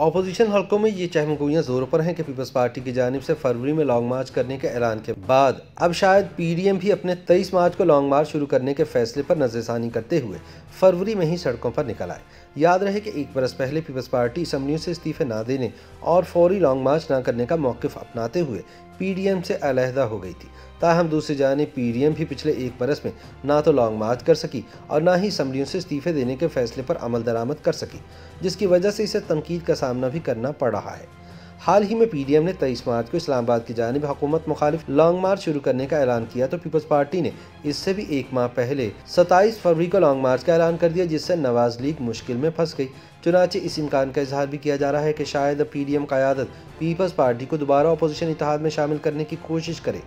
Opposition हलकों में ये चहमगोइयाँ ज़ोर पर हैं कि पीपल्स पार्टी की जानब से फरवरी में लॉन्ग मार्च करने के ऐलान के बाद। अब शायद पी डी एम भी अपने 23 मार्च को लॉन्ग मार्च शुरू करने के फैसले पर नजरसानी करते हुए फरवरी में ही सड़कों पर निकल आए। याद रहे कि एक बरस पहले पीपल्स पार्टी असम्बलियों से इस्तीफे ना देने और फौरी लॉन्ग मार्च ना करने का मौकफ अपनाते हुए पीडीएम से अलहदा हो गई थी। ताहम दूसरी जाने पीडीएम भी पिछले एक बरस में ना तो लॉन्ग मार्च कर सकी और ना ही असम्बलियों से इस्तीफे देने के फैसले पर अमल दरामद कर सकी, जिसकी वजह से इसे तनकीद का सामना भी करना पड़ रहा है। हाल ही में पीडीएम ने तेईस मार्च को इस्लामाबाद की जानब हुकूमत मुखालिफ लॉन्ग मार्च शुरू करने का ऐलान किया तो पीपल्स पार्टी ने इससे भी एक माह पहले 27 फरवरी को लॉन्ग मार्च का ऐलान कर दिया, जिससे नवाज़ लीग मुश्किल में फंस गई। चुनाचे इस इम्कान का इजहार भी किया जा रहा है कि शायद पी डी एम क्यादत पीपल्स पार्टी को दोबारा अपोजिशन इतिहाद में शामिल करने की कोशिश करे,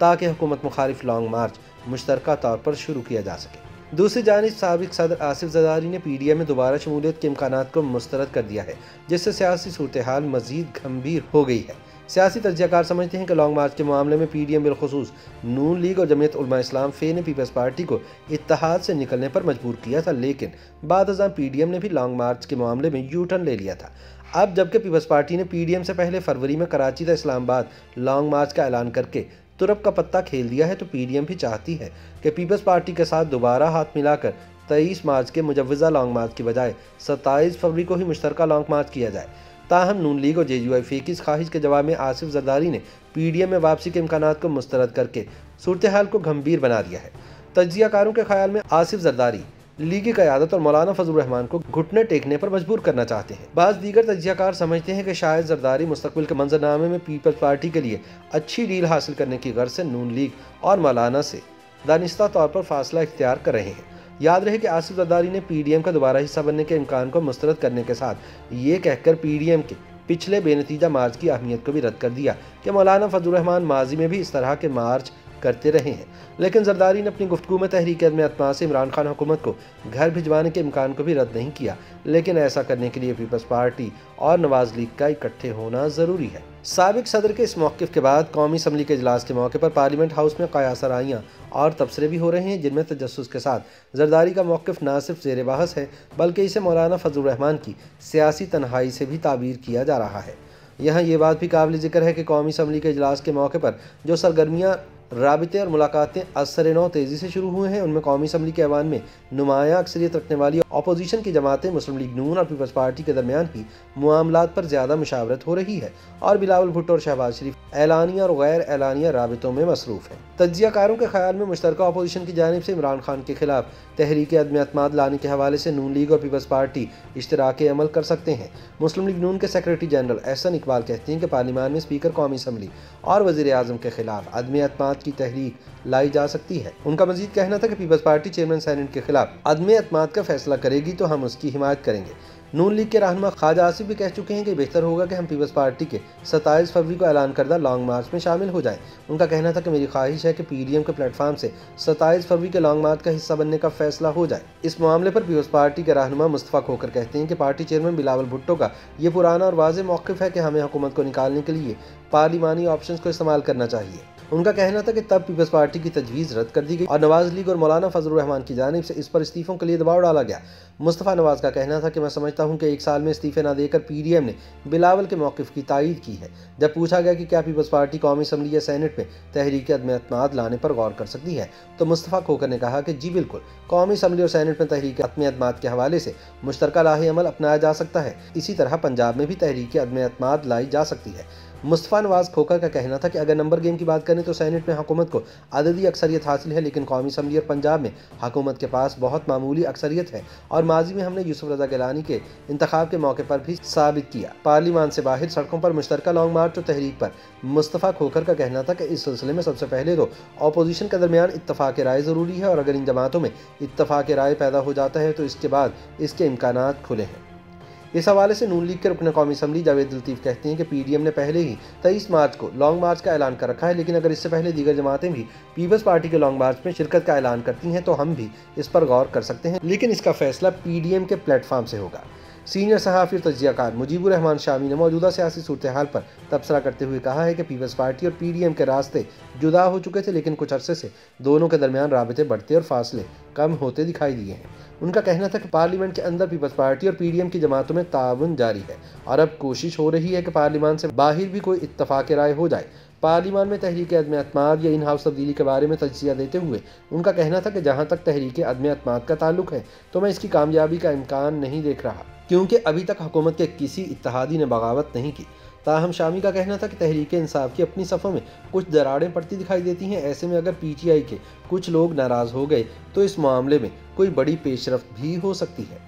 ताकि हुकूमत मुखालिफ लॉन्ग मार्च मुश्तर तौर पर शुरू किया जा सके। दूसरी जानब सबक सदर आसिफ जदारी ने पी डी एम में दोबारा शमूलियत के इम्कान को मुस्तरद कर दिया है, जिससे सियासी सूरत हाल मजीद गंभीर हो गई है। सियासी तजियाकार समझते हैं कि लॉन्ग मार्च के मामले में पी डी एम बिलखसूस नून लीग और जमीयत इस्लाम फे ने पीपल्स पार्टी को इतिहाद से निकलने पर मजबूर किया था, लेकिन बाद पी डी एम ने भी लॉन्ग मार्च के मामले में यू टर्न ले लिया था। अब जबकि पीपल्स पार्टी ने पी डी एम से पहले फरवरी में कराची था इस्लामाबाद लॉन्ग मार्च का ऐलान करके तुरब का पत्ता खेल दिया है तो पीडीएम भी चाहती है कि पीपल्स पार्टी के साथ दोबारा हाथ मिलाकर तेईस मार्च के मुजवज़ा लॉन्ग मार्च की बजाय सत्ताईस फरवरी को ही मुश्तर लॉन्ग मार्च किया जाए। ताहम नून लीग और जे यू आई की ख्वाहिश के जवाब में आसिफ जरदारी ने पी डी एम में वापसी के इम्कान को मुस्तरद करके सूरत हाल को गंभीर बना दिया है। तजियाकारों के ख्याल में आसिफ जरदारी लीगी क्यादत और मौलाना फजल रहमान को घुटने टेकने पर मजबूर करना चाहते हैं। बाज दीगर तजियाकार समझते हैं कि शायद जरदारी मुस्तबिल के मंजरनामे में पीपल्स पार्टी के लिए अच्छी डील हासिल करने की गर्ज से नून लीग और मौलाना से दानिस्ता तौर पर फासला इख्तियार कर रहे हैं। याद रहे कि आसिफ जरदारी ने पी डी एम का दोबारा हिस्सा बनने के इम्कान को मुस्तरद करने के साथ ये कहकर पी डी एम के पिछले बेनतीजा मार्च की अहमियत को भी रद्द कर दिया कि मौलाना फजल रहमान माजी में भी इस तरह के मार्च करते रहे हैं। लेकिन जरदारी ने अपनी गुफ्तु में तहरीक अदम से इमरान खान हुकूमत को घर भिजवाने के इम्कान को भी रद्द नहीं किया। लेकिन ऐसा करने के लिए पीपल्स पार्टी और नवाज़ लीग का इकट्ठे होना ज़रूरी है। सबक सदर के इस मौक़ के बाद कौमी असम्बली के अजलास के मौके पर पार्लियामेंट हाउस में कयासराइयाँ और तबसरे भी हो रहे हैं, जिनमें तजस के साथ जरदारी का मौक़ न सिर्फ़ जेर बहस है, बल्कि इसे मौलाना फजल रहमान की सियासी तनहाई से भी ताबीर किया जा रहा है। यहाँ ये बात भी काबिल ज़िक्र है कि कौमी असम्बली के अजलास के मौके पर जो सरगर्मियाँ रबते और मुलाकातें असर नौ तेज़ी से शुरू हुए हैं। उनमें कौमी असम्बली के ऐवान में नुमाया अक्सरियत रखने वाली अपोजिशन की जमातें, मुस्लिम लीग नून और पीपल्स पार्टी के दरमियान ही मामला पर ज़्यादा मुशावरत हो रही है और बिलावल भुट्टो और शहबाज शरीफ एलानिया और गैर एलानिया रबतों में मसरूफ़ हैं। तजियाकारों के ख्याल में मुश्तर अपोजिशन की जानब से इमरान खान के खिलाफ तहरीक अदम अतमाद लाने के हवाले से नून लीग और पीपल्स पार्टी इश्तराक अमल कर सकते हैं। मुस्लिम लीग नून के सेक्रेटरी जनरल एहसन इकबाल कहते हैं कि पार्लियामान में स्पीकर कौमी असम्बली और वजी अजम के खिलाफ अदम अतमाद की तहरीक लाई जा सकती है। उनका मजीद कहना था कि पीपल्स पार्टी चेयरमैन सैनेट के खिलाफ अदम अतमाद का फैसला करेगी तो हम उसकी हिमायत करेंगे। नून लीग के रहनमा ख्वाजा आसिफ भी कह चुके हैं कि बेहतर होगा कि हम पीपल्स पार्टी के सत्ताईस फरवरी को ऐलान करदा लॉन्ग मार्च में शामिल हो जाएँ। उनका कहना था कि मेरी ख्वाहिश है कि पीडीएम के प्लेटफॉर्म से सत्ताईस फरवरी के लॉन्ग मार्च का हिस्सा बनने का फैसला हो जाए। इस मामले पर पीपल्स पार्टी के रहनुमा मुस्तफ़ा खोकर कहते हैं कि पार्टी चेयरमैन बिलावल भुट्टो का ये पुराना और वाज मौक़ है कि हमें हुकूमत को निकालने के लिए पार्लिमानी ऑप्शन को इस्तेमाल करना चाहिए। उनका कहना था कि तब पीपल्स पार्टी की तजवीज़ रद्द कर दी गई और नवाज़ लीग और मौलाना फजल रहमान की जानब से इस पर इस्तीफ़ों के लिए दबाव डाला गया। मुस्तफ़ा नवाज़ का कहना था कि मैं समझता हूँ कि एक साल में इस्तीफ़े ना देकर पी डी एम ने बिलावल के मौक़ की तायद की है, जब पूछा गया कि क्या पीपल्स पार्टी कौमी असम्बली या सैनट में तहरीक अदम अतमाद लाने पर गौर कर सकती है तो मुस्तफ़ा खोकर ने कहा कि जी बिल्कुल, कौमी असम्बली और सैनट में तहरीक अदम अतमाद के हवाले से मुश्तर लाही अमल अपनाया जा सकता है, इसी तरह पंजाब में भी तहरीक अदम अतमाद लाई जा सकती है। मुस्तफ़ा नवाज़ खोकर का कहना था कि अगर नंबर गेम की बात करें तो सैनट में हुकूमत को अददी अक्सरियत हासिल है, लेकिन कौमी असम्बली और पंजाब में हुकूमत के पास बहुत मामूली अक्सरियत है और माजी में हमने यूसुफ रजा गलानी के इंतखब के मौके पर भी साबित किया। पार्लिमान से बाहर सड़कों पर मुश्तर लॉन्ग मार्च और तहरीक पर मुस्तफ़ा खोकर का कहना था कि इस सिलसिले में सबसे पहले तो अपोजिशन के दरमियान इतफाक़ राय ज़रूरी है और अगर इन जमातों में इतफाक़ राय पैदा हो जाता है तो इसके बाद इसके इम्कान खुले हैं। इस हवाले से नून लीग के रुकन कौमी असम्बली जावेद लतीफ़ कहते हैं कि पी डी एम ने पहले ही तेईस मार्च को लॉन्ग मार्च का ऐलान कर रखा है, लेकिन अगर इससे पहले दीगर जमातें भी पीपल्स पार्टी के लॉन्ग मार्च में शिरकत का ऐलान करती हैं तो हम भी इस पर गौर कर सकते हैं। लेकिन इसका फैसला पी डी एम के प्लेटफॉर्म से होगा। सीनियर सहाफ़ी तजियाकार मुजीबुररहमान शामी ने मौजूदा सियासी सूरत हाल पर तबसरा करते हुए कहा है कि पीपल्स पार्टी और पी डी एम के रास्ते जुदा हो चुके थे, लेकिन कुछ अरसे से दोनों के दरमियान रबते बढ़ते और फासले कम होते दिखाई दिए हैं। उनका कहना था कि पार्लियामेंट के अंदर पीपल्स पार्टी और पीडीएम की जमातों में ताउन जारी है और अब कोशिश हो रही है कि पार्लियामान से बाहर भी कोई इतफाक राय हो जाए। पार्लियामान में तहरीक अदम अतमाद या इन हाउस तब्दीली के बारे में तजिया देते हुए उनका कहना था कि जहाँ तक तहरीक अदम अतमाद का ताल्लुक है तो मैं इसकी कामयाबी का इम्कान नहीं देख रहा, क्योंकि अभी तक हुकूमत के किसी इतिहादी ने बगावत नहीं की। ताहम शामी का कहना था कि तहरीक इंसाफ की अपनी सफ़ों में कुछ दरारें पड़ती दिखाई देती हैं, ऐसे में अगर पीटीआई के कुछ लोग नाराज़ हो गए तो इस मामले में कोई बड़ी पेशरफ भी हो सकती है।